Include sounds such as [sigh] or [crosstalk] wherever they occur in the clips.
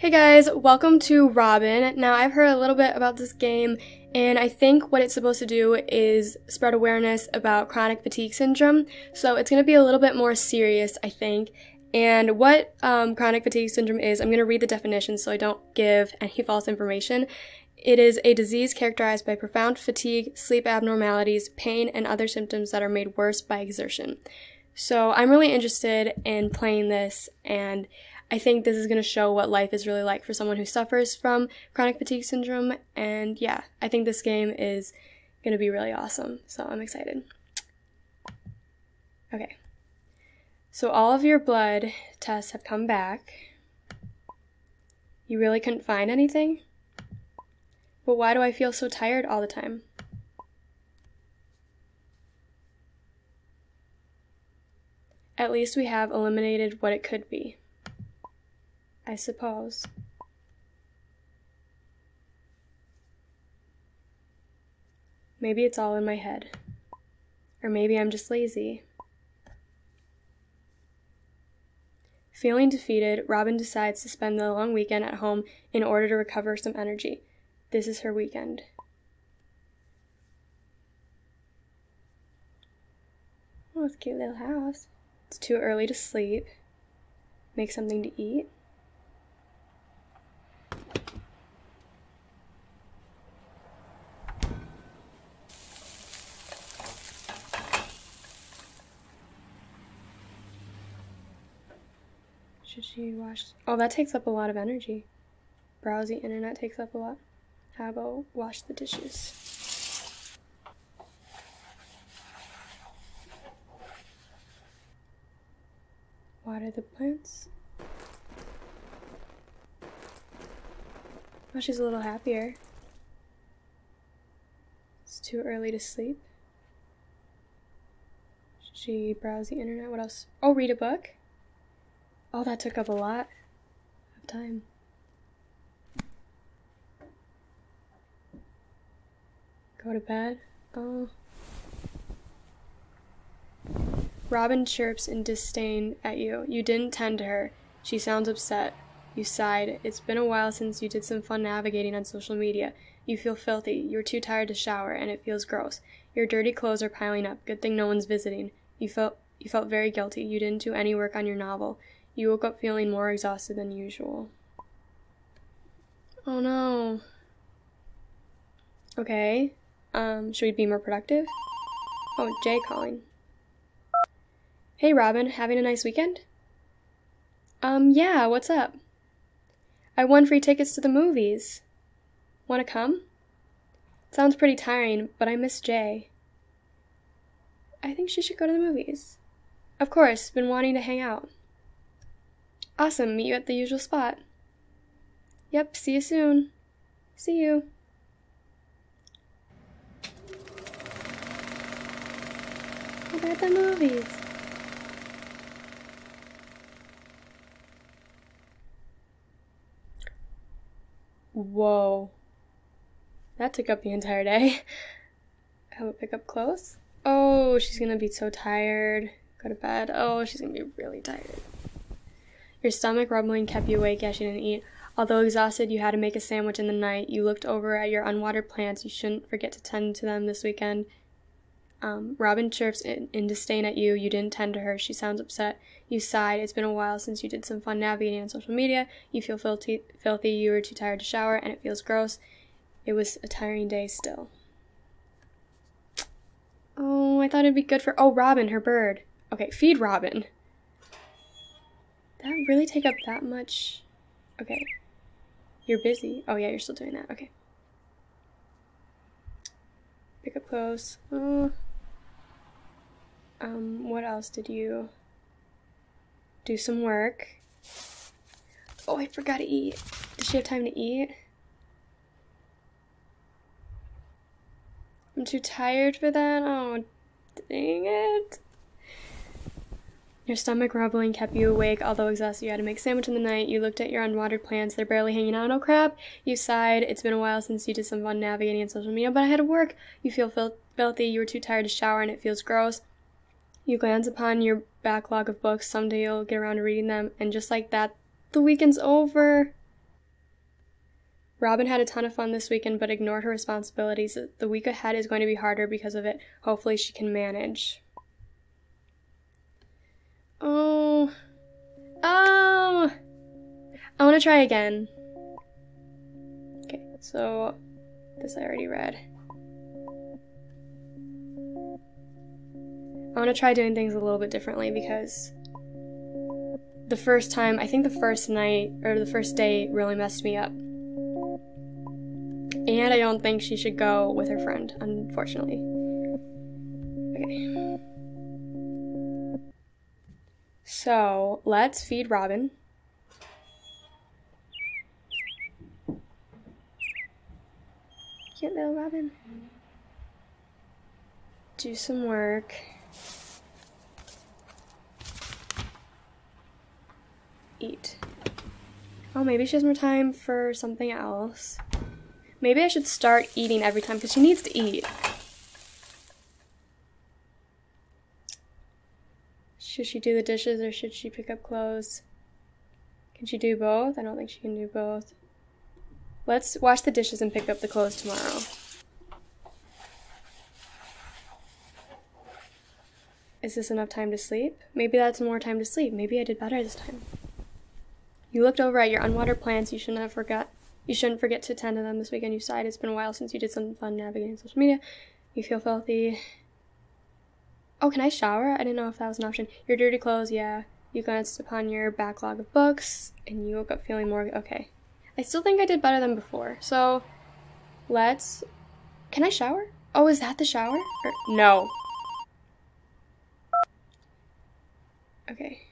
Hey guys, welcome to Robin. Now, I've heard a little bit about this game, and I think what it's supposed to do is spread awareness about chronic fatigue syndrome. So, it's going to be a little bit more serious, I think. And what um, chronic fatigue syndrome is, I'm going to read the definition so I don't give any [laughs] false information. It is a disease characterized by profound fatigue, sleep abnormalities, pain, and other symptoms that are made worse by exertion. So, I'm really interested in playing this, and I think this is going to show what life is really like for someone who suffers from chronic fatigue syndrome. And yeah, I think this game is going to be really awesome. So I'm excited. Okay. So all of your blood tests have come back. You really couldn't find anything? But why do I feel so tired all the time? At least we have eliminated what it could be. I suppose. Maybe it's all in my head. Or maybe I'm just lazy. Feeling defeated, Robin decides to spend the long weekend at home in order to recover some energy. This is her weekend. Oh, it's a cute little house. It's too early to sleep. Make something to eat. Should she wash? Oh, that takes up a lot of energy. Browse the internet takes up a lot. How about wash the dishes? Water the plants. Oh, she's a little happier. It's too early to sleep. Should she browse the internet? What else? Oh, read a book. Oh, that took up a lot of time. Go to bed. Oh. Robin chirps in disdain at you. You didn't tend to her. She sounds upset. You sighed. It's been a while since you did some fun navigating on social media. You feel filthy. You're too tired to shower, and it feels gross. Your dirty clothes are piling up. Good thing no one's visiting. You felt you felt very guilty. You didn't do any work on your novel. You woke up feeling more exhausted than usual. Oh no. Okay. Um, should we be more productive? Oh, Jay calling. Hey Robin, having a nice weekend? Um, yeah, what's up? I won free tickets to the movies. Wanna come? Sounds pretty tiring, but I miss Jay. I think she should go to the movies. Of course, been wanting to hang out. Awesome, meet you at the usual spot. Yep, see you soon. See you. At the movies. Whoa. That took up the entire day. [laughs] Have a pick up clothes? Oh, she's gonna be so tired. Go to bed. Oh, she's gonna be really tired. Your stomach rumbling kept you awake as you didn't eat. Although exhausted, you had to make a sandwich in the night. You looked over at your unwatered plants. You shouldn't forget to tend to them this weekend. Um, Robin chirps in, in, disdain at you. You didn't tend to her. She sounds upset. You sighed. It's been a while since you did some fun navigating on social media. You feel filthy. Filthy. You were too tired to shower, and it feels gross. It was a tiring day still. Oh, I thought it'd be good for. Oh, Robin, her bird. Okay, feed Robin that really take up that much? Okay. You're busy. Oh, yeah, you're still doing that. Okay. Pick up clothes. Uh, um, what else did you do? Some work. Oh, I forgot to eat. Did she have time to eat? I'm too tired for that. Oh, dang it. Your stomach rumbling kept you awake, although exhausted. You had to make sandwich in the night. You looked at your unwatered plants. They're barely hanging out. Oh crap! You sighed. It's been a while since you did some fun navigating on social media, but I had to work. You feel fil- filthy. You were too tired to shower, and it feels gross. You glance upon your backlog of books. Someday you'll get around to reading them, and just like that, the weekend's over. Robin had a ton of fun this weekend but ignored her responsibilities. The week ahead is going to be harder because of it. Hopefully, she can manage. Oh. Oh. I want to try again. Okay, so this I already read. I want to try doing things a little bit differently because the first time, I think the first night or the first day really messed me up. And I don't think she should go with her friend, unfortunately. So let's feed Robin. Cute little Robin. Do some work. Eat. Oh, maybe she has more time for something else. Maybe I should start eating every time because she needs to eat. Should she do the dishes or should she pick up clothes? Can she do both? I don't think she can do both. Let's wash the dishes and pick up the clothes tomorrow. Is this enough time to sleep? Maybe that's more time to sleep. Maybe I did better this time. You looked over at your unwatered plants. You shouldn't have forgot. You shouldn't forget to tend to them this weekend. You sighed. It's been a while since you did something fun navigating social media. You feel filthy. Oh, can I shower? I didn't know if that was an option. Your dirty clothes, yeah. You glanced upon your backlog of books, and you woke up feeling more okay. I still think I did better than before. So, let's. Can I shower? Oh, is that the shower? Or, no. Okay.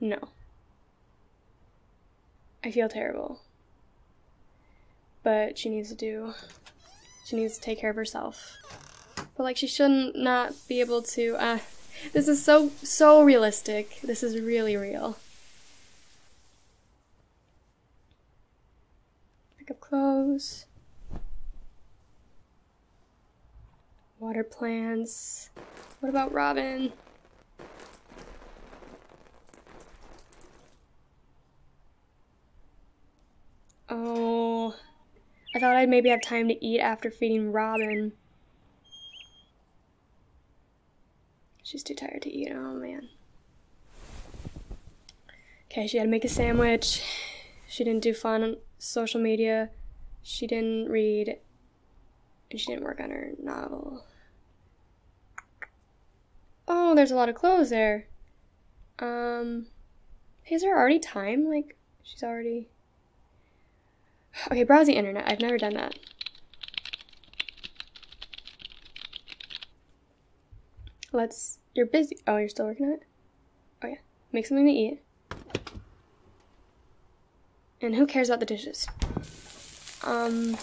No. I feel terrible. But she needs to do. She needs to take care of herself. But like she shouldn't not be able to uh this is so so realistic. This is really real. Pick up clothes. Water plants. What about Robin? Oh, I thought I'd maybe have time to eat after feeding Robin. She's too tired to eat. Oh, man. Okay, she had to make a sandwich. She didn't do fun on social media. She didn't read. And she didn't work on her novel. Oh, there's a lot of clothes there. Um, is there already time? Like, she's already. Okay, browse the internet. I've never done that. Let's. You're busy. Oh, you're still working on it? Oh, yeah. Make something to eat. And who cares about the dishes? Um.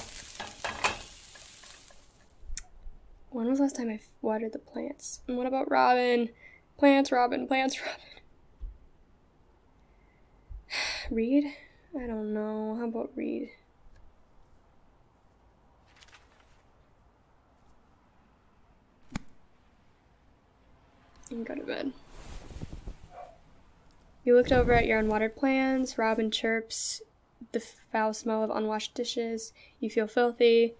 When was last time I watered the plants? And what about Robin? Plants, Robin, plants, [laughs] Robin. [sighs] read? I don't know. How about read? Go to bed. You looked over at your unwatered plants, Robin chirps, the foul smell of unwashed dishes, you feel filthy,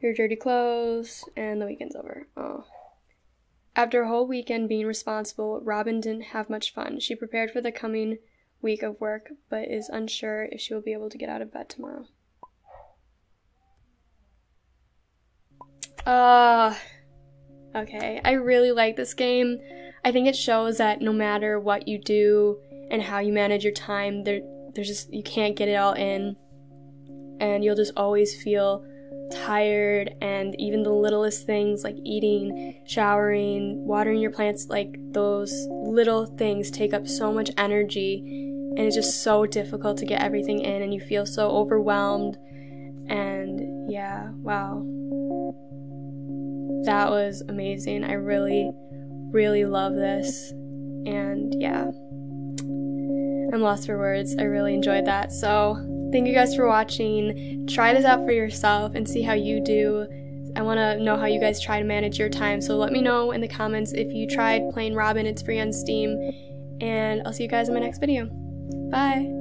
your dirty clothes, and the weekend's over. Oh. After a whole weekend being responsible, Robin didn't have much fun. She prepared for the coming week of work, but is unsure if she will be able to get out of bed tomorrow. Ah. Uh, Okay, I really like this game. I think it shows that no matter what you do and how you manage your time, there there's just you can't get it all in. And you'll just always feel tired and even the littlest things like eating, showering, watering your plants, like those little things take up so much energy and it's just so difficult to get everything in and you feel so overwhelmed. And yeah, wow that was amazing. I really, really love this. And yeah, I'm lost for words. I really enjoyed that. So, thank you guys for watching. Try this out for yourself and see how you do. I want to know how you guys try to manage your time. So, let me know in the comments if you tried playing Robin. It's free on Steam. And I'll see you guys in my next video. Bye.